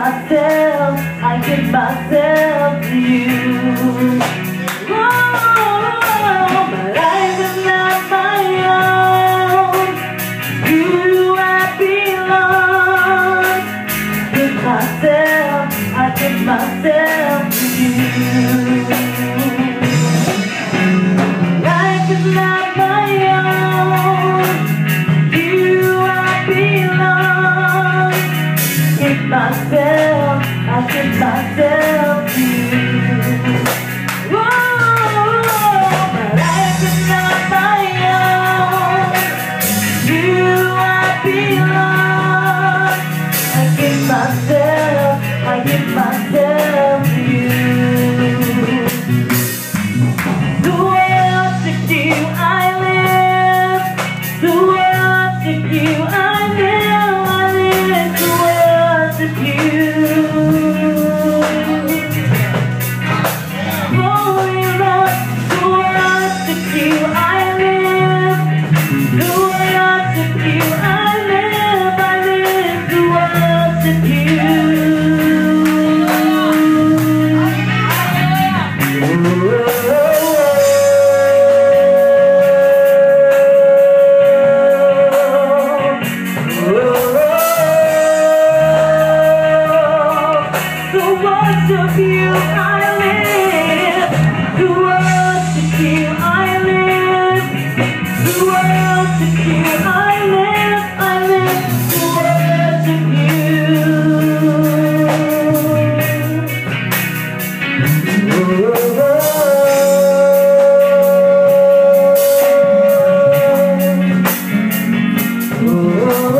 myself, I give myself Oh.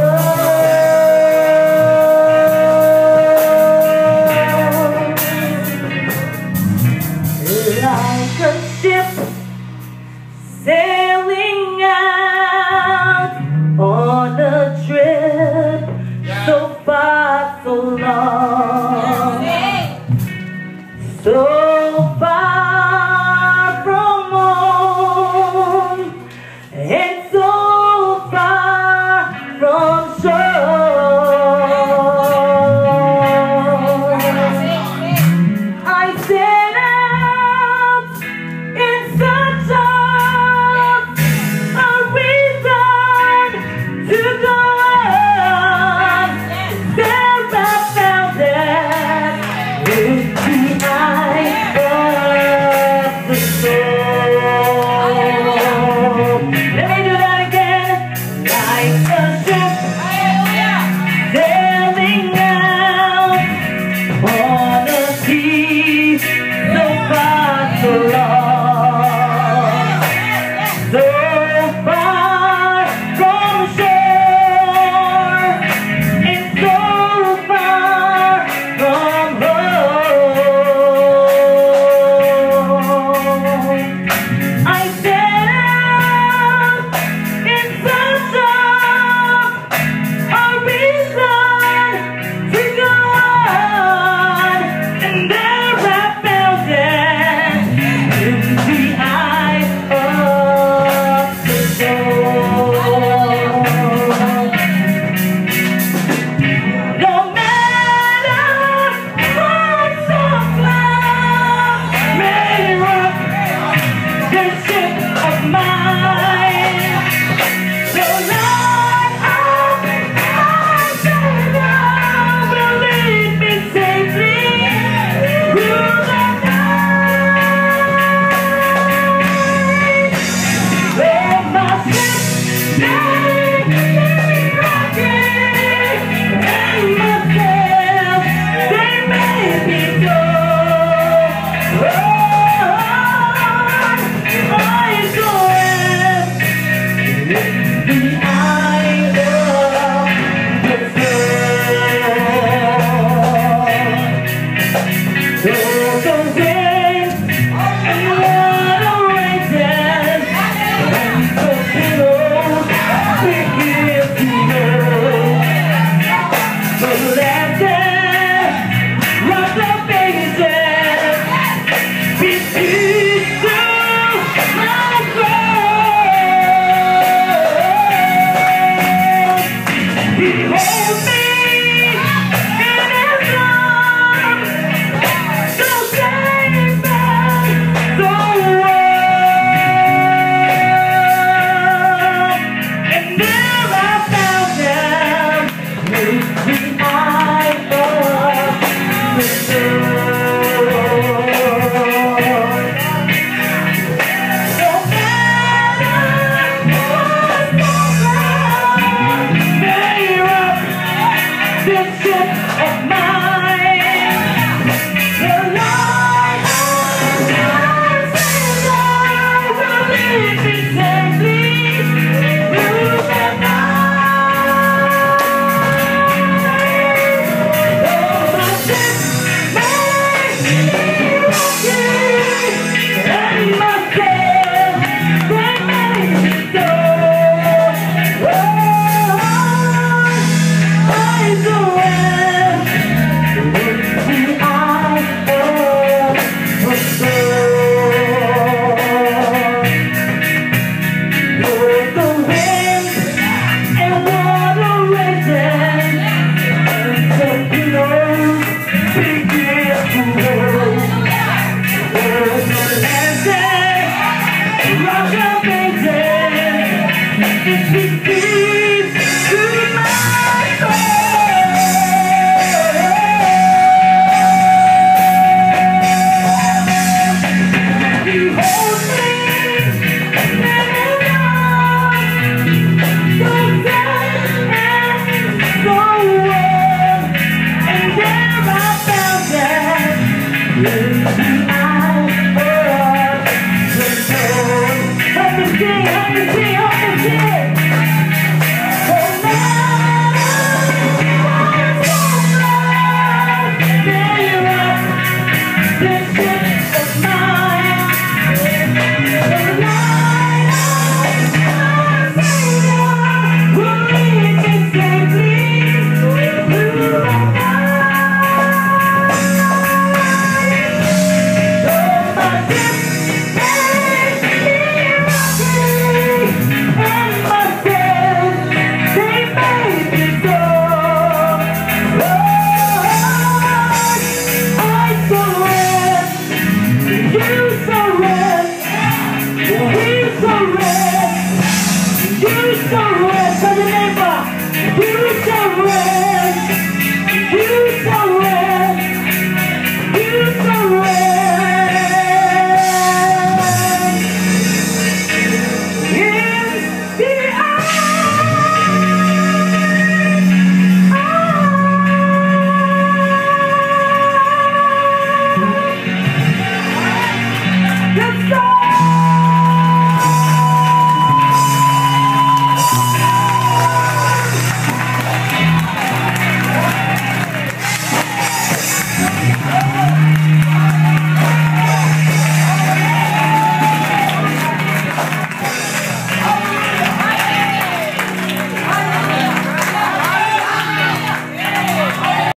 Every day